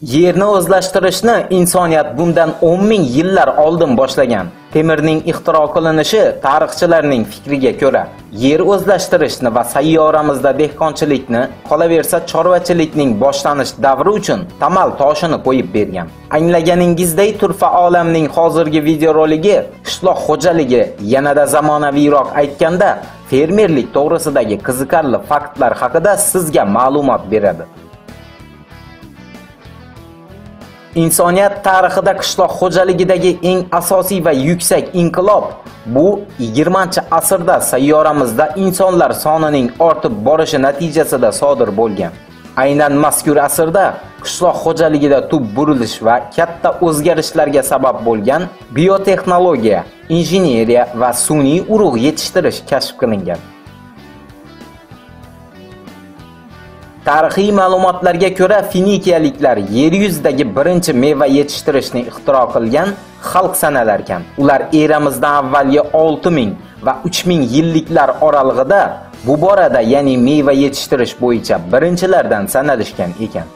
Yerni o'zlashtirishni insoniyat bundan 10 ming yillar oldin boshlagan. Temirning ixtiro qilinishi tarixchilarning fikriga ko'ra, yer o'zlashtirishni va sayyoramizda dehqonchilikni, qolaversa chorvachilikning boshlanish davri uchun tamal toshini qo'yib bergan. Anglaganingizdek turfa olamning hozirgi videoroligi qishloq xo'jaligi yanada zamonaviyroq aytganda fermerlik to'g'risidagi qiziqarli faktlar haqida sizga ma'lumot beradi. Insoniyat tarixida qishloq xo'jaligidagi eng asosiy va yuksak inqilob bu 20-asrda sayyoramizda insonlar sonining ortib borishi natijasida sodir bo'lgan. Aynan mazkur asrda qishloq xo'jaligida tub burilish va katta o'zgarishlarga sabab bo'lgan biotexnologiya, injineriya va sun'iy urug' yetishtirish kashf qilingan. Tarixiy ma'lumotlarga ko'ra Finikiyaliklar yer yuzidagi birinchi meva yetishtirishni ixtiro qilgan xalq sanalar ekan. Ular eramizdan avvalgi 6000 va 3000 yilliklar oralig'ida bu borada, ya'ni meva yetishtirish bo'yicha birinchilardan sanalishgan ekan.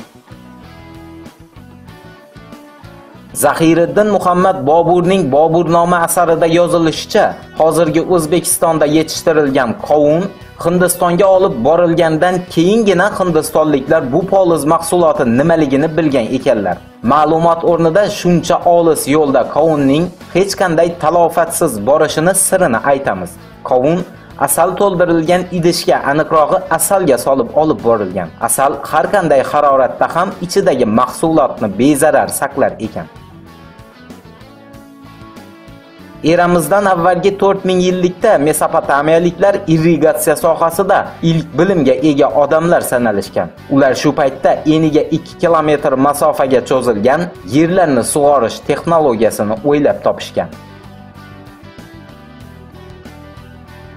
Zahiriddin Muhammad Boburning Boburnoma asarida yozilishicha, hozirgi O'zbekistonda yetishtirilgan qovun Hindistonga olib borilgandan keyingina hindistonliklar bu poliz mahsuloti nimaligini bilgan ekanlar. Ma'lumot o'rnida shuncha olis yo'lda qovunning hech qanday talofatsiz borishini sirini aytamiz. Qovun asal to'ldirilgan idishga, aniqrog'i asalga solib olib borilgan. Asal har qanday haroratda ham ichidagi mahsulotni bezarar saqlar ekan. Eramizdan avvalgi 4000 yillikda Mesopotamiyaliklar irrigatsiya sohasida ilk bilimga ega odamlar sanalishgan. Ular shu paytda eniga 2 kilometr masofaga cho'zilgan yerlarni sug'orish texnologiyasini o'ylab topishgan.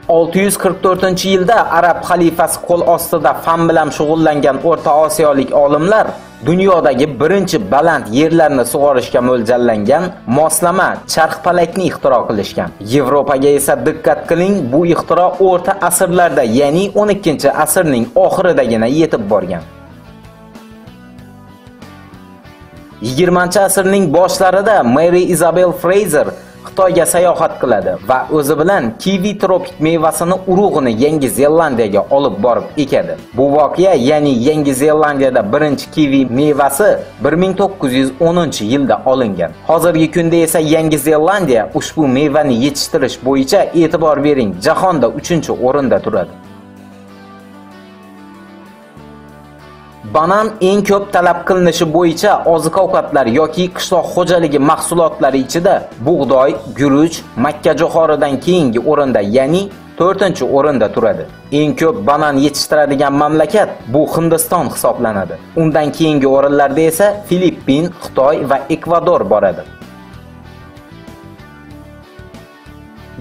644-yilda arab xalifasi qo'l ostida fan bilan shug'ullangan O'rta Osiyolik olimlar dunyodagi birinchi baland yerlarni sug'orishga mo'ljallangan moslama charxpalakni ixtiro qilishgan. Yevropaga esa diqqat qiling, bu ixtiro o'rta asrlarda, ya'ni 12-asrning oxiridagina yetib borgan. 20-asrning boshlarida Mary Isabel Fraser Xitoyga sayohat qiladi va o'zi bilan kivi tropik mevasini urug'ini Yangi Zelandiyaga olib borib ekadi. Bu voqea, ya'ni Yangi Zelandiyada birinchi kivi mevasi 1910-yilda olingan. Hozirgi kunda esa Yangi Zelandiya ushbu mevani yetishtirish bo'yicha e'tibor bering, jahonda 3-o'rinda turadi. Banan eng ko'p talab qilinishi bo'yicha oziq-ovqatlar yoki qishloq xo'jaligi mahsulotlari ichida bug'doy, guruch, makkajo'xoridan keyingi o'rinda, ya'ni 4-o'rinda turadi. Eng ko'p banan yetishtiradigan mamlakat bu Hindiston hisoblanadi. Undan keyingi o'rinlarda esa Filippin, Xitoy va Ekvador boradi.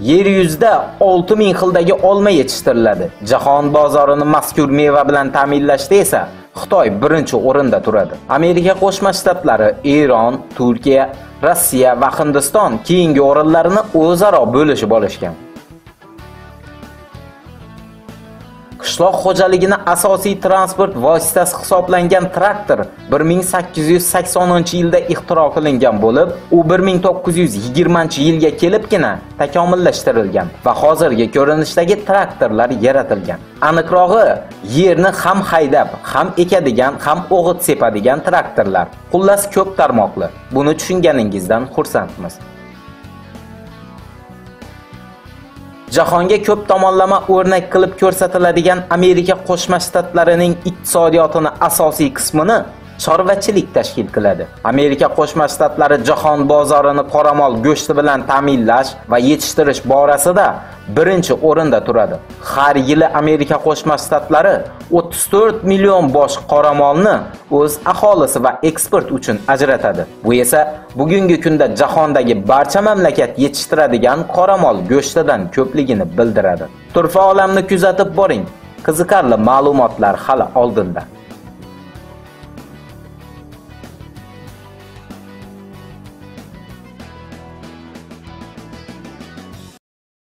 Yer yuzida 6000 xildagi olma yetishtiriladi. Jahon bozorini mazkur meva bilan ta'minlashda esa Xitoy birinchi o'rinda turadi. Amerika Qo'shma Shtatlari, Eron, Turkiya, Rossiya va Hindiston keyingi o'rinlarni o'zaro bo'lishib olishgan. Qishloq xo'jaligini asosiy transport vositasi hisoblangan traktor 1880-yilda ixtiro qilingan bo'lib, u 1920-yilga kelibgina takomillashtirilgan va hozirgi ko'rinishdagi traktorlar yaratilgan. Aniqrog'i, yerni ham haydab, ham ekadigan, ham o'g'it sepadigan traktorlar. Xullas ko'p tarmoqli. Buni tushunganingizdan xursandmiz. Jahonga ko'p tomonlama o'rnak qilib ko'rsatiladigan Amerika Qo'shma Shtatlarining iqtisodiyotini asosiy qismini chorvachilik tashkil qiladi. Amerika Qo'shma Shtatlari jahon bozorini qoramol go'shti bilan ta'minlash va yetishtirish borasida birinchi o'rinda turadi. Har yili Amerika Qo'shma Shtatlari 34 million bosh qoramolni o'z aholisi va eksport uchun ajratadi. Bu esa bugungi kunda jahondagi barcha mamlakat yetishtiradigan qoramol go'shtidan ko'pligini bildiradi. Turfa olamni kuzatib boring. Qiziqarli ma'lumotlar hali oldinda.